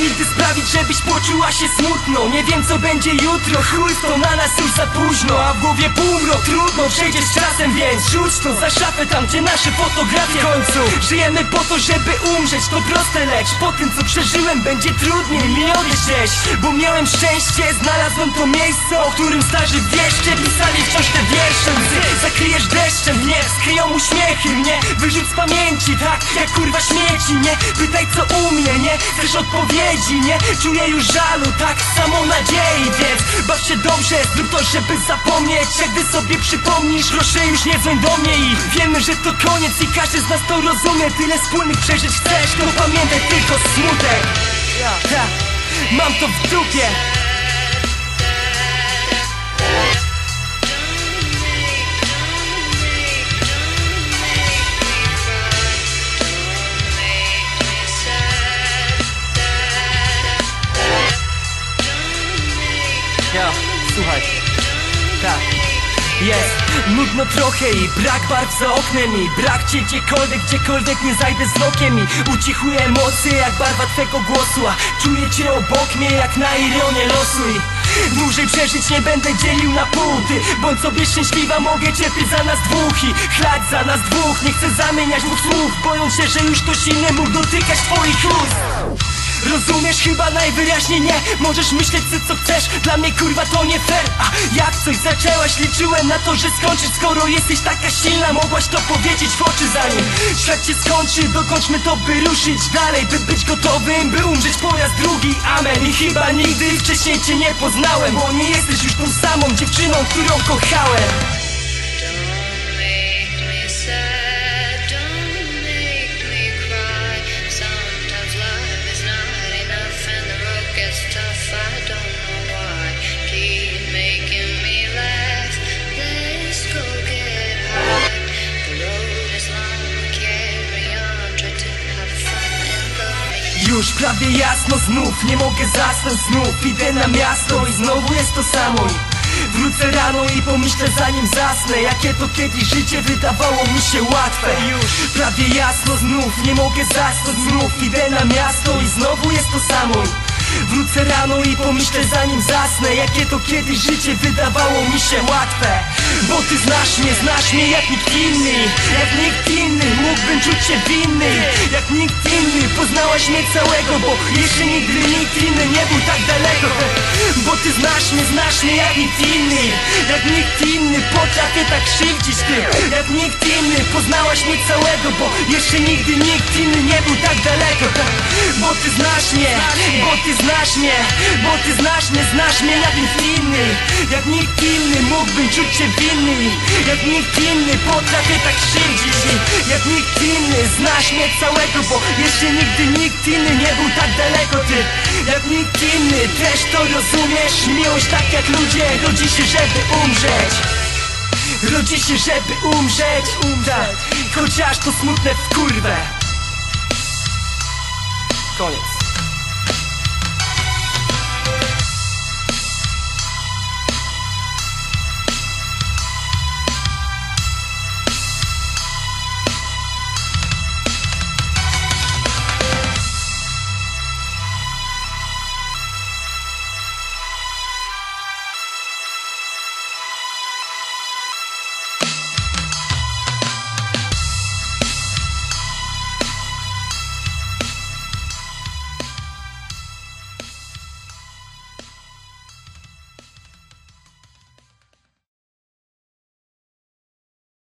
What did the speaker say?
nigdy sprawić, żebyś poczuła się smutno. Nie wiem co będzie jutro, chuj to na nas już za późno. A w głowie półmrok, trudno, przejdzie z czasem Więc rzuć to za szafę tam, gdzie nasze fotografie W końcu. Żyjemy po to, żeby umrzeć, to proste lecz Po tym co przeżyłem będzie trudniej mi odejść Bo miałem szczęście, znalazłem to miejsce O którym starzy wieszcze pisali wciąż te wiersze. Zakryjesz deszczem, nie skryją uśmiechy mnie Wyrzuć z pamięci, tak jak kurwa śmieci Nie? Pytaj co u mnie, nie? Chcesz Nie? Czuję już żalu, tak samo nadziei Więc baw się dobrze, zrób to żeby zapomnieć. Jak gdy sobie przypomnisz, proszę już nie dzwoń do mnie I wiemy, że to koniec i każdy z nas to rozumie. Tyle wspólnych przeżyć chcesz, to pamiętaj tylko smutek. Mam to w dupie Ja, słuchaj. Tak. Jest. Nudno trochę i brak barw za oknem i brak cię gdziekolwiek, gdziekolwiek nie zajdę z okiem i ucichuje emocje jak barwa twego głosu A czuję cię obok mnie jak na ironię losu i Dłużej przeżyć nie będę dzielił na pół Ty bądź sobie szczęśliwa, mogę cierpieć za nas dwóch I chlać za nas dwóch, nie chcę zamieniać dwóch słów Bojąc się, że już ktoś inny mógł dotykać twoich ust Rozumiesz chyba najwyraźniej nie Możesz myśleć co, co chcesz. Dla mnie kurwa to nie fair. A jak coś zaczęłaś liczyłem na to, że skończysz. Skoro jesteś taka silna Mogłaś to powiedzieć w oczy zanim Świat się skończy. Dokończmy to by ruszyć dalej By być gotowym By umrzeć po raz drugi. Amen. I chyba nigdy wcześniej cię nie poznałem Bo nie jesteś już tą samą dziewczyną Którą kochałem Już prawie jasno znów, nie mogę zasnąć znów. Idę na miasto i znowu jest to samo. Wrócę rano i pomyślę zanim zasnę. Jakie to kiedyś życie wydawało mi się łatwe. Już prawie jasno znów, nie mogę zasnąć znów. Idę na miasto i znowu jest to samo Wrócę rano i pomyślę zanim zasnę Jakie to kiedyś życie wydawało mi się łatwe. Bo ty znasz mnie, znasz mnie jak nikt inny Jak nikt inny, mógłbym czuć się winny. Jak nikt inny, poznałaś mnie całego Bo jeszcze nigdy nikt inny nie był tak daleko. Bo ty znasz mnie, znasz mnie jak nikt inny Jak nikt inny, potrafię tak krzywdzić ty Jak nikt inny, poznałaś mnie całego Bo jeszcze nigdy nikt inny nie był tak daleko. Bo ty znasz mnie, bo ty znasz mnie Bo ty znasz mnie, znasz mnie jak nikt inny. Jak nikt inny, mógłbym czuć się winny. Jak nikt inny, potrafię tak krzywdzić Jak nikt inny, znasz mnie całego Bo jeszcze nigdy nikt inny nie był tak daleko ty. Jak nikt inny, też to rozumiesz. Miłość tak jak ludzie, rodzi się żeby umrzeć Rodzi się żeby umrzeć, umrzeć. Chociaż to smutne w kurwę